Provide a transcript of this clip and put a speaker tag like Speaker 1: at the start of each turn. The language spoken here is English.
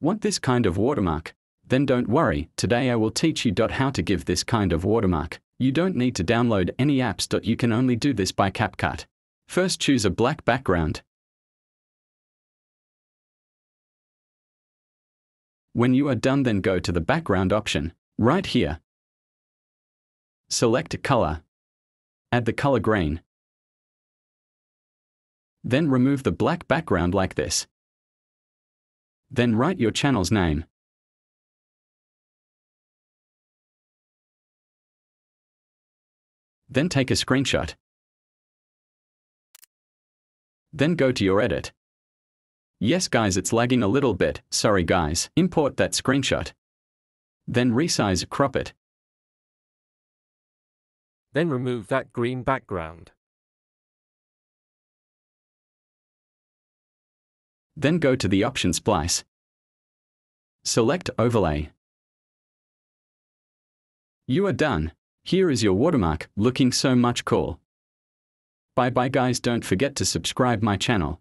Speaker 1: Want this kind of watermark? Then don't worry, today I will teach you how to give this kind of watermark. You don't need to download any apps. You can only do this by CapCut. First choose a black background. When you are done then go to the background option, right here. Select a color. Add the color green. Then remove the black background like this. Then write your channel's name. Then take a screenshot. Then go to your edit. Yes guys it's lagging a little bit, sorry guys. Import that screenshot. Then resize crop it.
Speaker 2: Then remove that green background.
Speaker 1: Then go to the option splice. Select overlay. You are done. Here is your watermark, looking so much cool. Bye bye guys don't forget to subscribe my channel.